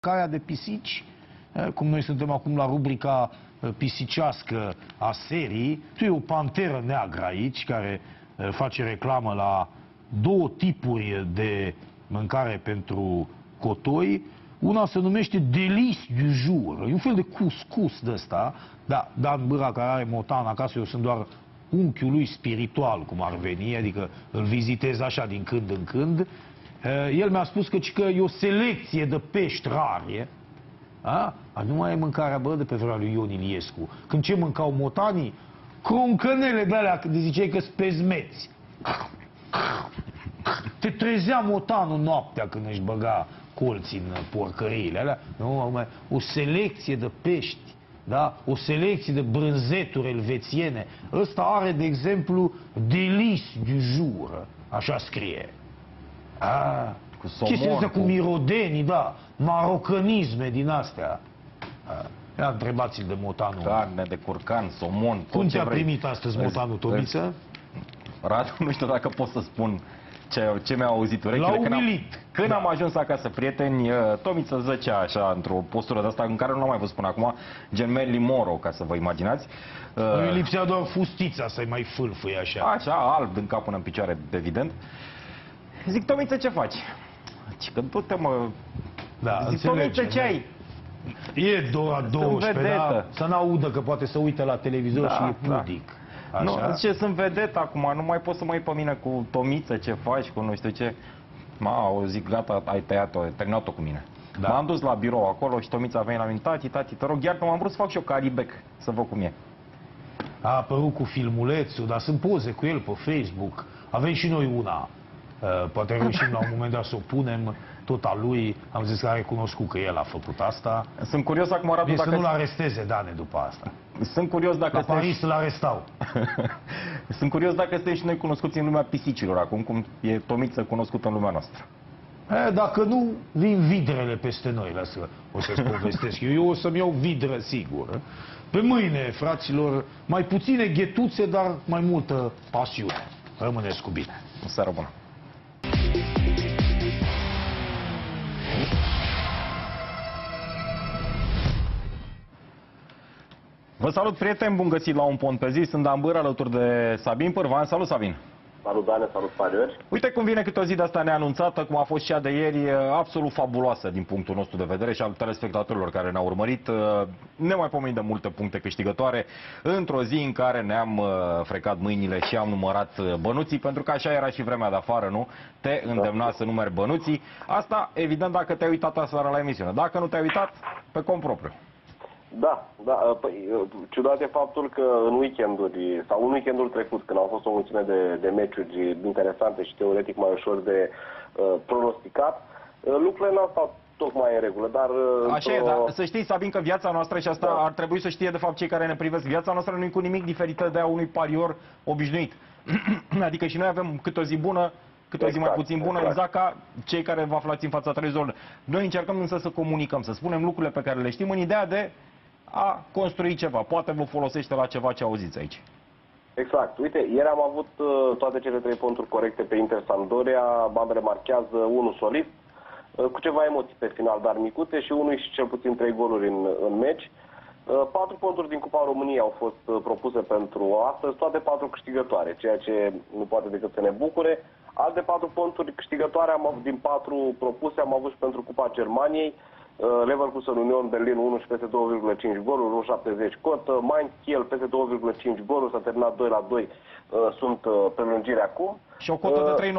caia de pisici, eh, cum noi suntem acum la rubrica eh, pisicească a serii, tu e o panteră neagră aici care eh, face reclamă la două tipuri de mâncare pentru cotoi. Una se numește Delice du jour. E un fel de cuscus de ăsta. Da, Dan Bâra care are motan acasă, eu sunt doar unchiul lui spiritual, cum ar veni, adică îl vizitez așa din când în când. Eh, El mi-a spus că, că e o selecție de pești rari. A? A, nu mai e mâncarea, bă, de pe vremea lui Ion Iliescu. Când ce mâncau motanii? Croncănele de alea, de ziceai că spezmeți. Te trezea motanul noaptea când își băga colții în porcăriile alea. Nu, mai, o selecție de pești, da? o selecție de brânzeturi elvețiene. Ăsta are, de exemplu, delice du jour, așa scrie. A, Cu ce se somon, zice cu cu- mirodenii, da, marocănisme din astea. A, Ia întrebați-l de motanul. Carne de curcan, somon, tot Cum ce ți-a vrei. primit astăzi Îți- motanul, Tomiță? Radu, nu știu dacă pot să spun ce, ce mi-a auzit urechile. L-a Când am, umilit. când Da. am ajuns acasă, prieteni, uh, Tomiță zăcea așa într-o postură de asta în care nu l-am mai văzut până acum, gen Marilyn Monroe, ca să vă imaginați. Uh, Îi lipsea doar fustița să-i mai fâlfâie așa. Așa, alb din cap până în picioare, evident. Zic, Tomiță, ce faci? Zic, că du-te, mă... Da, Zic, Tomiță, înțelegem, ce ai? E doar 12, da? vedetă. Să n-audă că poate să uită la televizor Da, și e da. pudic. Nu, Așa? zice, sunt vedet acum, nu mai poți să mă iei pe mine cu Tomiță, ce faci, cu nu știu ce. Ma, o zic, gata, ai tăiat-o, ai terminat-o cu mine. Da. M-am dus la birou acolo și Tomița a venit la mine, tati, tati, te rog, iar că m-am vrut să fac și eu caribec, să văd cum e. A apărut cu filmulețul, dar sunt poze cu el pe Facebook. Avem și noi una. Uh, Poate reușim la un moment dat să o punem tot a lui. Am zis că a recunoscut că el a făcut asta. Sunt curios acum, Radu, Bine, să dacă... nu-l aresteze Dane după asta. Sunt curios dacă La suntem... Paris îl arestau. Sunt curios dacă suntem și noi cunoscuți în lumea pisicilor acum, cum e Tomiță cunoscută în lumea noastră. E, dacă nu, vin vidrele peste noi, lasă, o să-ți povestesc eu. Eu o să-mi iau vidră, sigur. Pe mâine, fraților, mai puține ghetuțe, dar mai multă pasiune. Rămâneți cu bine. O seară Vă salut, prieteni, bun găsit la un pont pe zi. Sunt Dan Bâr, alături de Sabin Pârvan. Salut, Sabin! Salut, Dane, salut, pariori. Uite cum vine câte o zi de asta neanunțată, cum a fost cea de ieri, e absolut fabuloasă din punctul nostru de vedere și al telespectatorilor care ne-au urmărit. Ne mai pomenit de multe puncte câștigătoare într-o zi în care ne-am uh, frecat mâinile și am numărat uh, bănuții, pentru că așa era și vremea de afară, nu? Te îndemna să numeri bănuții. Asta, evident, dacă te-ai uitat aseară la emisiune. Dacă nu te-ai uitat, pe cont propriu. Da, da, păi, ciudat e faptul că în weekenduri, sau în weekendul trecut, când au fost o mulțime de, de meciuri interesante și teoretic mai ușor de uh, pronosticat, uh, lucrurile n-au stat tocmai în regulă, dar... uh, Așa e, într-o- dar să știți, Sabin, că viața noastră, și asta Da. ar trebui să știe de fapt cei care ne privesc, viața noastră nu e cu nimic diferită de a unui parior obișnuit. adică și noi avem câte o zi bună, câte o zi mai Exact, puțin bună, exact. exact ca cei care vă aflați în fața televizorului. Noi încercăm însă să comunicăm, să spunem lucrurile pe care le știm în ideea de a construi ceva. Poate vă folosește la ceva ce auziți aici. Exact. Uite, ieri am avut uh, toate cele trei ponturi corecte pe Inter Sampdoria, ambele marchează unul solid, uh, cu ceva emoții pe final, dar micuțe și unul și cel puțin trei goluri în, în meci. Uh, Patru ponturi din Cupa României au fost uh, propuse pentru astăzi, toate patru câștigătoare, ceea ce nu poate decât să ne bucure. Alte patru ponturi câștigătoare am avut din patru propuse, am avut și pentru Cupa Germaniei. Uh, Leverkusen Union Berlin 1 și peste 2,5 goluri, 1,70 cotă. Mainz Kiel peste 2,5 goluri, s-a terminat 2 la 2. uh, Sunt uh, prelungiri acum. Și o cotă Uh, de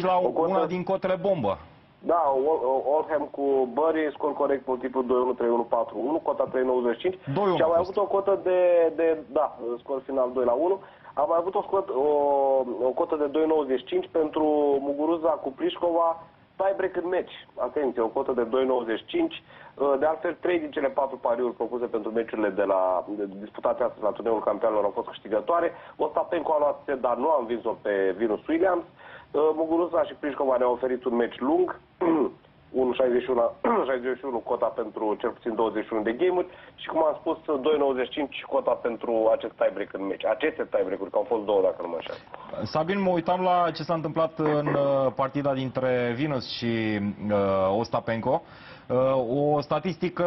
3,95 la o cotă- una din cotele bombă. Da, Ol- Ol- Oldham cu Bury, scor corect multiplu 2-1, 3-1, 4-1, cota 3,95. 2-1 Și am a mai fost. avut o cotă de, de, da, scor final 2 la 1. Am mai avut o, scot, o, o cotă de 2,95 pentru Muguruza cu Plișcova, tiebreak în meci. Atenție, o cotă de 2,95. De altfel, trei din cele patru pariuri propuse pentru meciurile de la, de, disputate astăzi la turneul campionilor au fost câștigătoare. Ostapenko a luat set, dar nu a învins-o pe Venus Williams. Uh, Muguruza și Plișcova ne-au oferit un meci lung, un 61, 61 cota pentru cel puțin 21 de game-uri și cum am spus 2,95 cota pentru acest tiebreak în meci. Aceste tiebreak-uri, că au fost două dacă nu mă înșel. Sabin, mă uitam la ce s-a întâmplat în uh, partida dintre Venus și uh, Ostapenko. Uh, o statistică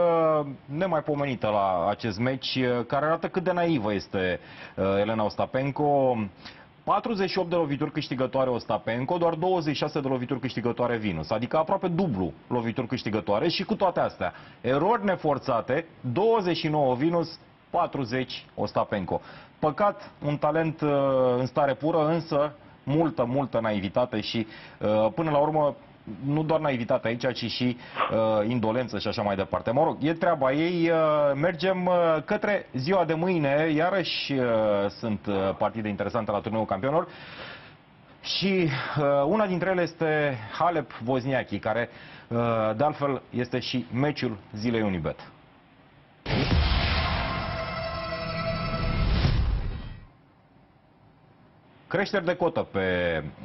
nemaipomenită la acest meci, uh, care arată cât de naivă este uh, Elena Ostapenko. 48 de lovituri câștigătoare Ostapenko, doar 26 de lovituri câștigătoare Vinus, adică aproape dublu lovituri câștigătoare și cu toate astea, erori neforțate, 29 Vinus, 40 Ostapenko. Păcat, un talent în stare pură, însă multă, multă naivitate și până la urmă nu doar naivitate aici, ci și uh, indolență și așa mai departe. Mă rog, e treaba ei. Uh, mergem uh, către ziua de mâine. Iarăși uh, sunt uh, partide interesante la turneul campionilor. Și uh, una dintre ele este Halep Wozniacki, care uh, de altfel este și meciul zilei Unibet. Creșteri de cotă pe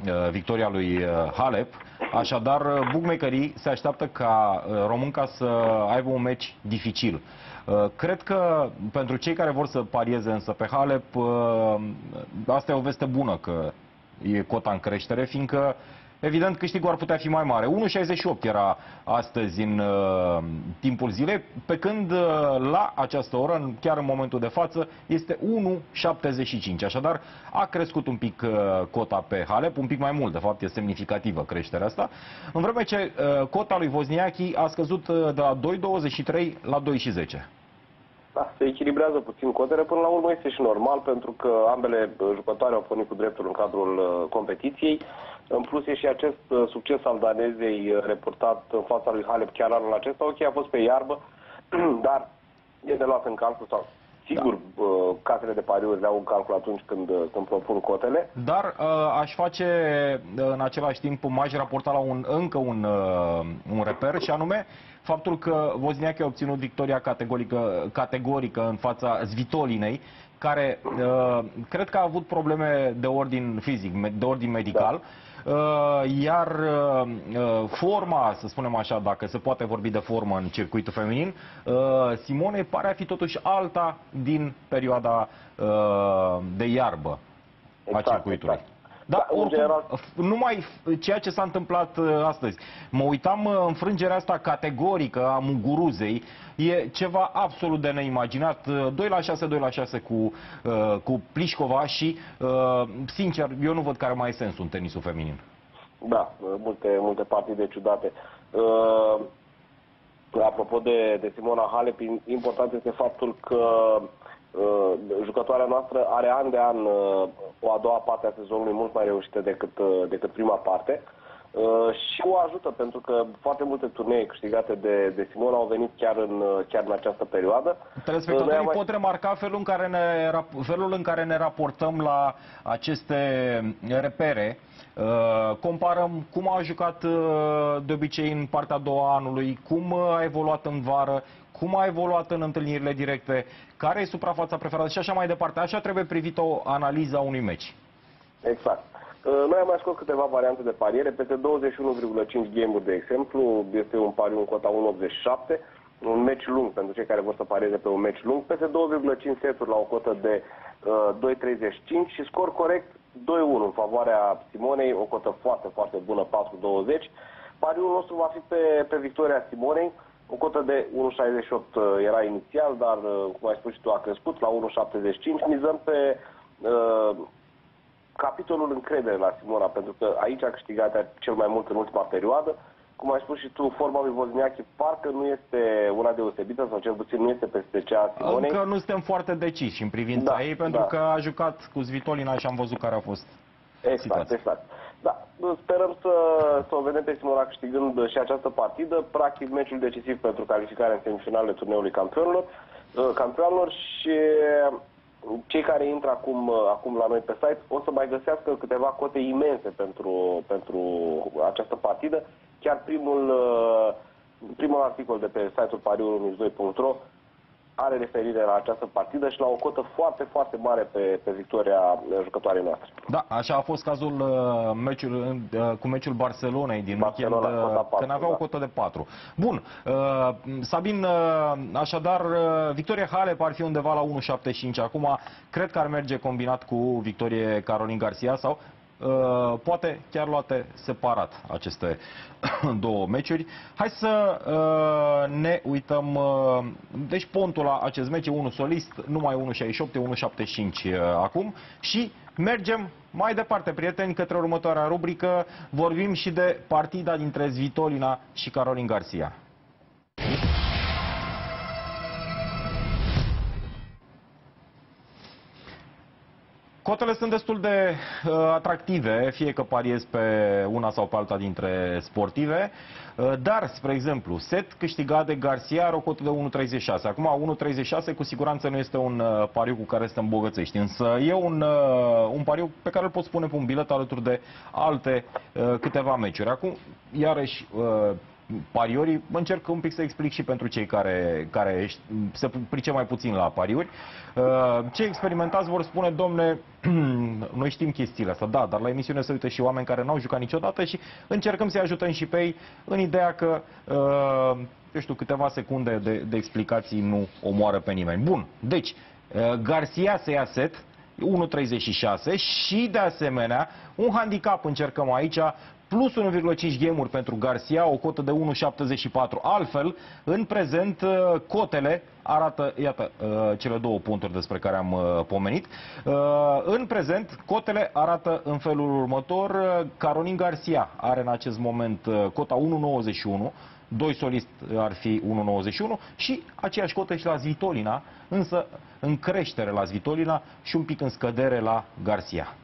uh, victoria lui uh, Halep, așadar uh, bookmakerii se așteaptă ca uh, românca să aibă un meci dificil. Uh, cred că pentru cei care vor să parieze însă pe Halep, uh, asta e o veste bună că e cota în creștere, fiindcă Evident, câștigul ar putea fi mai mare. 1,68 era astăzi în uh, timpul zilei, pe când uh, la această oră, în, chiar în momentul de față, este 1,75. Așadar, a crescut un pic uh, cota pe Halep, un pic mai mult, de fapt, e semnificativă creșterea asta, în vreme ce uh, cota lui Wozniacki a scăzut uh, de la 2,23 la 2,10. Da, se echilibrează puțin cotele, până la urmă este și normal, pentru că ambele uh, jucătoare au pornit cu dreptul în cadrul uh, competiției. În plus e și acest uh, succes al danezei uh, reportat în fața lui Halep chiar anul acesta. Ok, a fost pe iarbă, dar e de luat în calcul sau Sigur, da. casele de pariuri le au în calcul atunci când, când propun cotele. Dar uh, aș face în același timp, m-aș raporta la un, încă un, uh, un reper și anume faptul că Wozniacki a obținut victoria categorică, categorică în fața Zvitolinei, care uh, cred că a avut probleme de ordin fizic, de ordin medical. Da. Uh, iar uh, uh, forma, să spunem așa, dacă se poate vorbi de formă în circuitul feminin, Simone pare a fi totuși alta din perioada de iarbă exact, a circuitului. Exact. Da, da oricum, general... numai ceea ce s-a întâmplat uh, astăzi. Mă uitam uh, înfrângerea asta categorică a Muguruzei, e ceva absolut de neimaginat. 2 uh, la 6, 2 la 6 cu, cu Plișcova și, sincer, eu nu văd care mai e sensul în tenisul feminin. Da, multe, multe partide ciudate. Uh, apropo de, de Simona Halep, important este faptul că Uh, jucătoarea noastră are an de an uh, o a doua parte a sezonului mult mai reușită decât, uh, decât prima parte și o ajută pentru că foarte multe turnee câștigate de, de Simona au venit chiar în, chiar în această perioadă. Telespectatorii mai... pot remarca felul în, care ne, felul în care ne raportăm la aceste repere. Comparăm cum a jucat de obicei în partea a doua anului, cum a evoluat în vară, cum a evoluat în întâlnirile directe, care e suprafața preferată și așa mai departe. Așa trebuie privit o analiză a unui meci. Exact. Uh, noi am mai scos câteva variante de pariere. Peste 21,5 game-uri, de exemplu, este un pariu în cota 1,87, un meci lung pentru cei care vor să parieze pe un meci lung, peste 2,5 seturi la o cotă de uh, 2,35 și scor corect 2-1 în favoarea Simonei, o cotă foarte, foarte bună, 4,20. Pariul nostru va fi pe, pe victoria Simonei, o cotă de 1,68 uh, era inițial, dar, uh, cum ai spus și tu, a crescut la 1,75. Mizăm pe uh, capitolul încredere la Simona, pentru că aici a câștigat cel mai mult în ultima perioadă. Cum ai spus și tu, forma lui Wozniacki parcă nu este una deosebită, sau cel puțin nu este peste cea a Simonei. Încă nu suntem foarte deciși în privința da, ei, pentru da. că a jucat cu Zvitolina și am văzut care a fost Exact, situația. exact. Da, sperăm să, să o vedem pe Simona câștigând și această partidă, practic meciul decisiv pentru calificarea în semifinalele turneului campionilor, uh, campionilor și cei care intră acum, uh, acum la noi pe site o să mai găsească câteva cote imense pentru, pentru această partidă. Chiar primul, uh, primul articol de pe site-ul pariul12.ro are referire la această partidă și la o cotă foarte, foarte mare pe, pe victoria jucătoarei noastre. Da, așa a fost cazul uh, meciul, uh, cu meciul Barcelonei din Barcelona, weekend, uh, 4, când avea da. o cotă de 4. Bun, uh, Sabin, uh, așadar, uh, victoria Halep ar fi undeva la 1,75 acum. Cred că ar merge combinat cu victorie Carolin Garcia sau uh, poate chiar luate separat aceste două meciuri. Hai să uh, ne uităm, uh, deci pontul la acest meci e unul solist, numai 1.68, 1.75 uh, acum și mergem mai departe, prieteni, către următoarea rubrică. Vorbim și de partida dintre Zvitolina și Carolin Garcia. Cotele sunt destul de uh, atractive, fie că pariez pe una sau pe alta dintre sportive, uh, dar, spre exemplu, set câștigat de Garcia are o cotă de 1.36. Acum, 1.36 cu siguranță nu este un uh, pariu cu care să te îmbogățești, însă e un, uh, un pariu pe care îl poți pune pe un bilet alături de alte uh, câteva meciuri. Acum, iarăși, uh, pariorii, încerc un pic să explic și pentru cei care, care se pricep mai puțin la pariuri. Uh, cei experimentați vor spune, domne, noi știm chestiile astea, da, dar la emisiune se uită și oameni care n-au jucat niciodată și încercăm să-i ajutăm și pe ei în ideea că, uh, eu știu, câteva secunde de, de explicații nu omoară pe nimeni. Bun, deci, uh, Garcia se ia set, 1.36 și de asemenea un handicap încercăm aici plus 1,5 gemuri pentru Garcia, o cotă de 1,74. Altfel, în prezent, uh, cotele arată, iată, uh, cele două punturi despre care am uh, pomenit. În prezent, cotele arată în felul următor. Caronin Garcia are în acest moment cota 1,91 doi solist ar fi 1,91 și aceeași cotă și la Zvitolina, însă în creștere la Zvitolina și un pic în scădere la Garcia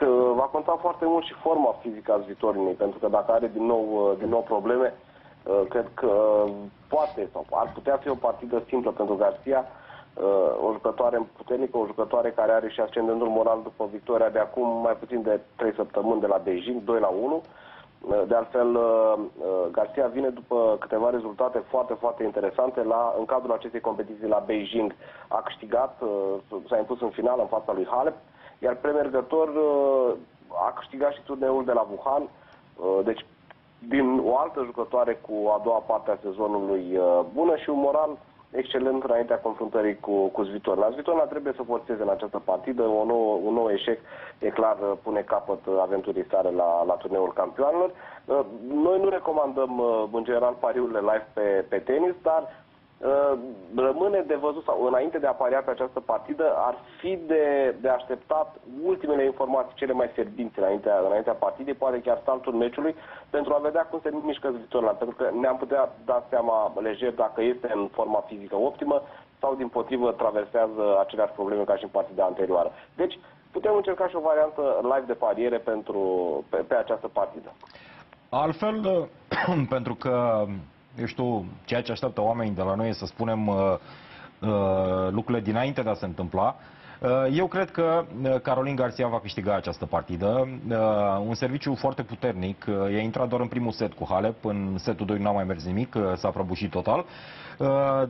că va conta foarte mult și forma fizică a Zvitorinei, pentru că dacă are din nou, uh, din nou probleme, uh, cred că poate sau ar putea fi o partidă simplă pentru Garcia, uh, o jucătoare puternică, o jucătoare care are și ascendentul moral după victoria de acum mai puțin de 3 săptămâni de la Beijing, 2 la 1. De altfel, Garcia vine după câteva rezultate foarte, foarte interesante. La, în cadrul acestei competiții la Beijing a câștigat, s-a impus în final în fața lui Halep iar premergător uh, a câștigat și turneul de la Wuhan, uh, deci din o altă jucătoare cu a doua parte a sezonului uh, bună și un moral excelent înaintea confruntării cu, cu Zvitorna. Zvitorna trebuie să forțeze în această partidă, o nouă, un nou eșec, e clar, pune capăt aventurii sale la, la turneul campioanelor. Noi nu recomandăm, în general, pariurile live pe, pe tenis, dar Uh, rămâne de văzut sau înainte de a apărea pe această partidă ar fi de, de așteptat ultimele informații cele mai fierbinți înaintea, înaintea partidei, poate chiar saltul meciului, pentru a vedea cum se mișcă Zvitolan, pentru că ne-am putea da seama lejer dacă este în forma fizică optimă sau din potrivă traversează aceleași probleme ca și în partida anterioară. Deci putem încerca și o variantă live de pariere pentru, pe, pe această partidă. Altfel, pentru că eu știu, ceea ce așteaptă oamenii de la noi e să spunem uh, uh, lucrurile dinainte de a se întâmpla. Uh, eu cred că uh, Carolin Garcia va câștiga această partidă. Uh, un serviciu foarte puternic. I-a intrat doar în primul set cu Halep. În setul 2 n-a mai mers nimic. S-a prăbușit total.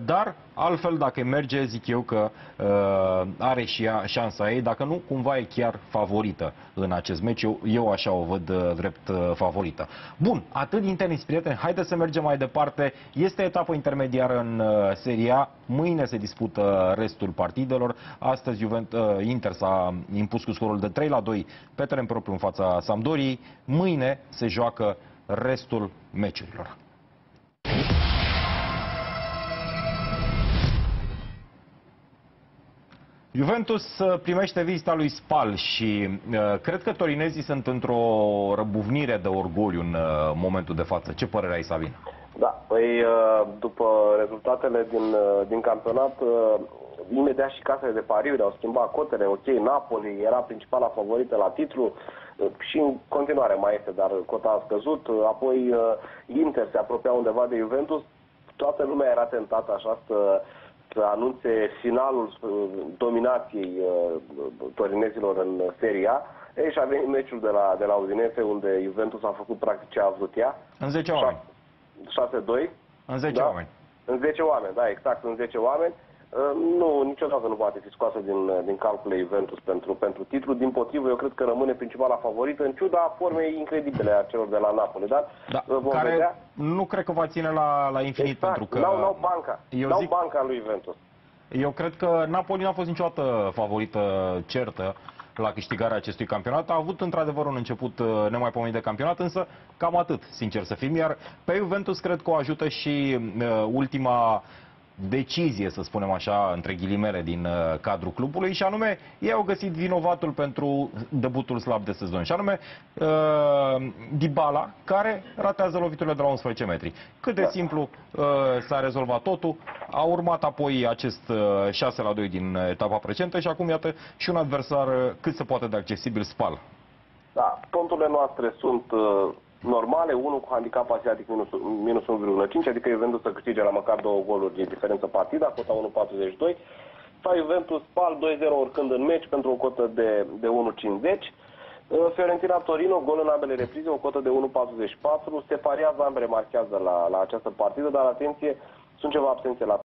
Dar altfel, dacă merge, zic eu că are și ea șansa ei. Dacă nu, cumva e chiar favorită în acest meci. Eu, eu așa o văd drept favorită. Bun, atât din tenis, prieteni. Haideți să mergem mai departe. Este etapă intermediară în seria. Mâine se dispută restul partidelor. Astăzi Juventus Uh, Inter s-a impus cu scorul de 3 la 2 pe teren propriu în fața Sampdoriei. Mâine se joacă restul meciurilor. Juventus uh, primește vizita lui Spal și uh, cred că torinezii sunt într-o răbuvnire de orgoliu în uh, momentul de față. Ce părere ai, Sabin? Da, păi uh, după rezultatele din, uh, din campionat, imediat și casele de pariuri au schimbat cotele, ok, Napoli era principala favorită la titlu și în continuare mai este, dar cota a scăzut, apoi uh, Inter se apropia undeva de Juventus, toată lumea era tentată așa să, să anunțe finalul uh, dominației uh, torinezilor în seria. Ei, și a venit meciul de la, de la Udinese, unde Juventus a făcut practic ce a vrut ea. În 10 oameni. 6-2. În 10 da? oameni. În 10 oameni, da, exact, în 10 oameni. Ă, nu, niciodată nu poate fi scoasă din, din calcule Juventus pentru, pentru titlu. Din potrivă, eu cred că rămâne principala favorită, în ciuda formei incredibile a celor de la Napoli. Dar da, vom care vedea... nu cred că va ține la, la infinit, exact. pentru că... N-au, n-au banca. Eu n-au zic... banca lui Juventus. Eu cred că Napoli n-a fost niciodată favorită certă la câștigarea acestui campionat. A avut într-adevăr un început uh, nemaipomenit de campionat, însă cam atât, sincer să fim. Iar pe Juventus cred că o ajută și uh, ultima decizie, să spunem așa, între ghilimele, din uh, cadrul clubului și anume ei au găsit vinovatul pentru debutul slab de sezon și anume uh, Dybala, care ratează loviturile de la 11 metri. Cât de simplu uh, s-a rezolvat totul, a urmat apoi acest uh, 6 la 2 din etapa precedentă și acum iată și un adversar uh, cât se poate de accesibil spal. Da, conturile noastre sunt uh, normale, unul cu handicap asiatic minus, minus 1,5, adică Juventus să câștige la măcar două goluri de diferență partida, cota 1,42. Sau Juventus PAL 2-0 oricând în meci pentru o cotă de, de 1,50. Uh, Fiorentina Torino, gol în ambele reprize, o cotă de 1,44. Se pariază, ambele marchează la, la această partidă, dar atenție, sunt ceva absențe la